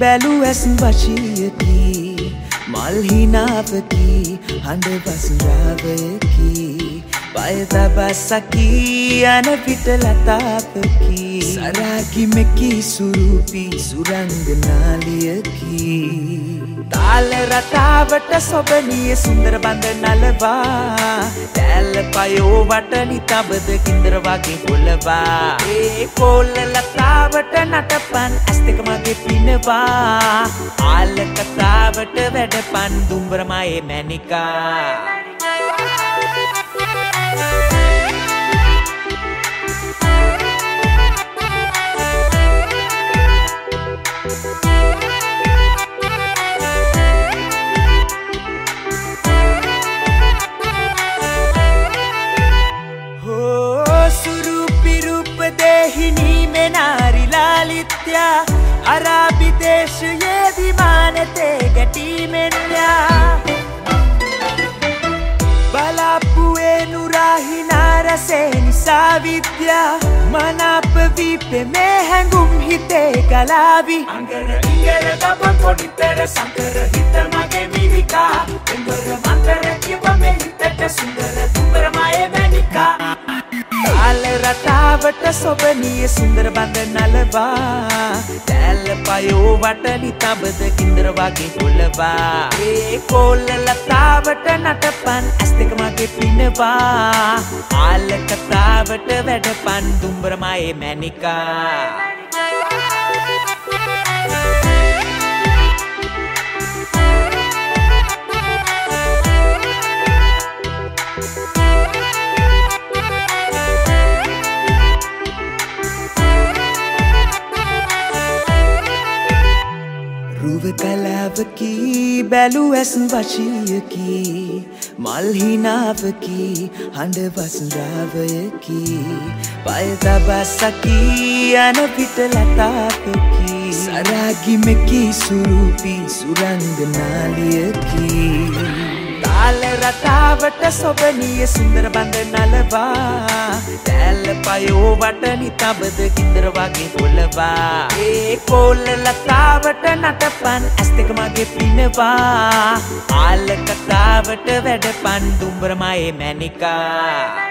බැලු ඇස් වශයකි මල්හිනාවකි හඬ බසුරාවයකි පයතබස්සකී යන පිට ලතාපකි සරාකිමකි සුරූපි සුරංගනාලියකි තාල රටාවට සොබනිය සුන්දර බඳ නලවා තැල්ල පයෝ වට නිතබද කින්දර වගේ පොලවා ඒ කෝල්ල ලතාවට නටපන් ඇස් දෙක මගේ පිනවා ආල්ල කතාවට වැඩපන් දුම්බරමයේ මැනිකා අරාබි දේශයේදී මානතේ ගැටීමෙන්යා නාරසේ නිසා විද්‍යා මනාප වීපෙ මේ හැඟුම් හිතේ කලාවි අංගර ඉංගර දබ පොඩිතර සංකර හිත මගේ විවිකා එඹර රටාවට සොබනිය සුන්දර බඳ නලවා. තැල්ල පයෝ වටනි තබද කින්දර වගේ කොලවා ඒ කෝල්ල ලතාවට නටපන් ඇස් දෙක මගේ පිනවා. ආල්ල කතාවට වැඩපන් දුම්බරමයේ මැනිකා රුව කලාවකි බැලු ඇස් වශයකි මල්හිනාවකි හඬ වසුරාවයකි පයතබස්සකී යන පිට ලතාපකි සරාගිමකි සුරූපි සුරංගනාලියකි. තාල රටාවට සොබනිය සුන්දර බඳ නලවා. තැල්ල පයෝ වටනි තබද කින්දර වගේ පොලවා ඒ කෝල්ල ලතාවට නටපන් ඇස් දෙක මගේ පිනවා. ආල්ල කතාවට වැඩපන් දුම්බරමයේ මැනිකා